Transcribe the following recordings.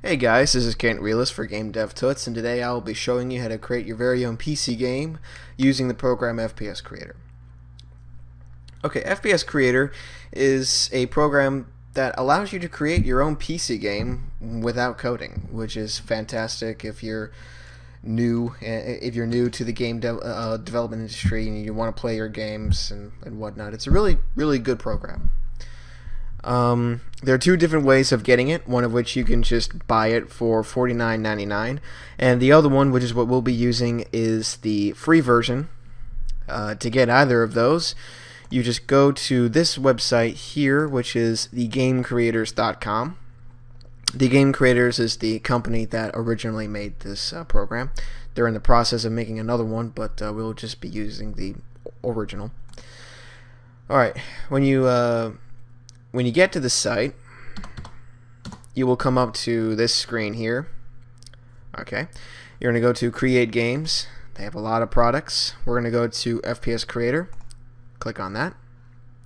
Hey guys, this is Kent Realist for Game Dev Tuts, and today I will be showing you how to create your very own PC game using the program FPS Creator. Okay, FPS Creator is a program that allows you to create your own PC game without coding, which is fantastic if you're new eh, if you're new to the game de uh, development industry and you want to play your games and, and whatnot. It's a really really good program. Um, there are two different ways of getting it. One of which you can just buy it for $49.99, and the other one, which is what we'll be using, is the free version. Uh, to get either of those, you just go to this website here, which is thegamecreators.com. The Game Creators is the company that originally made this uh, program. They're in the process of making another one, but uh, we'll just be using the original. Alright, when you uh, when you get to the site, you will come up to this screen here. Okay, you're going to go to Create Games. They have a lot of products. We're going to go to FPS Creator. Click on that.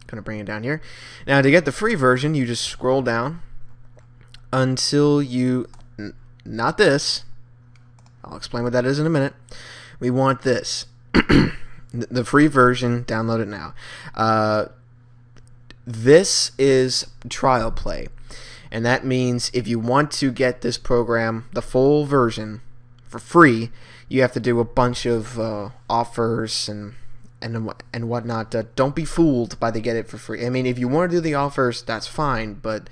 Going to bring it down here. Now, to get the free version, you just scroll down until you, not this. I'll explain what that is in a minute. We want this. the free version, download it now. Uh, this is trial play. And that means if you want to get this program, the full version, for free, you have to do a bunch of uh, offers and and and whatnot. Uh, don't be fooled by the get it for free. I mean, if you want to do the offers, that's fine, but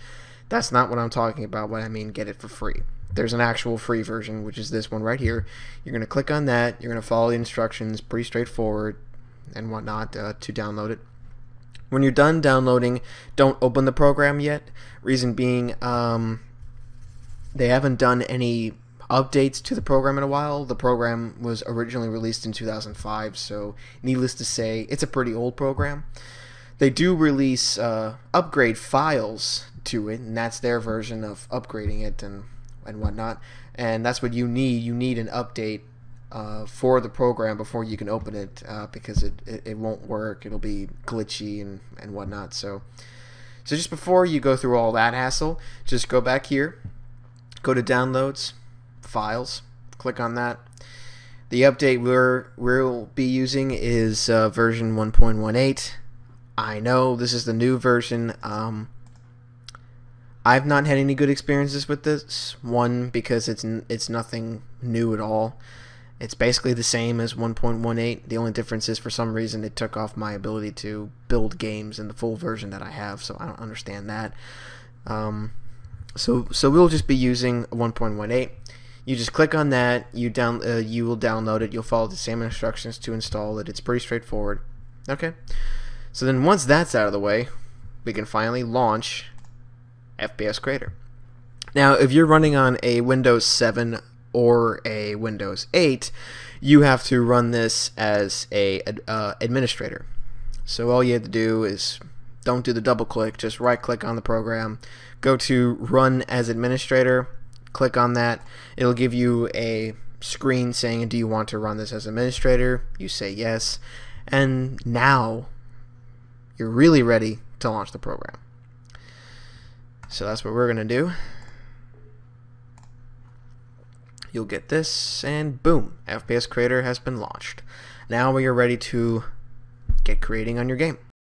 that's not what I'm talking about. What I mean, get it for free. There's an actual free version, which is this one right here. You're going to click on that. You're going to follow the instructions, pretty straightforward and whatnot uh, to download it. When you're done downloading, don't open the program yet. Reason being, um, they haven't done any updates to the program in a while. The program was originally released in 2005, so needless to say, it's a pretty old program. They do release uh, upgrade files to it, and that's their version of upgrading it and and whatnot. And that's what you need. You need an update uh, for the program before you can open it uh, because it, it, it, won't work. It'll be glitchy and, and whatnot. So, so just before you go through all that hassle, just go back here, go to Downloads, Files, click on that. The update we're, we'll be using is uh, version 1.18. I know this is the new version. Um, I've not had any good experiences with this one because it's it's nothing new at all. It's basically the same as 1.18. The only difference is for some reason it took off my ability to build games in the full version that I have, so I don't understand that. Um, so so we'll just be using 1.18. You just click on that. You down uh, you will download it. You'll follow the same instructions to install it. It's pretty straightforward. Okay. So then once that's out of the way, we can finally launch FPS Creator. Now, if you're running on a Windows 7 or a Windows 8, you have to run this as a uh, administrator. So all you have to do is don't do the double click, just right click on the program, go to run as administrator, click on that. It'll give you a screen saying do you want to run this as administrator? You say yes. And now you're really ready to launch the program. So that's what we're going to do you'll get this, and boom, FPS Creator has been launched. Now we are ready to get creating on your game.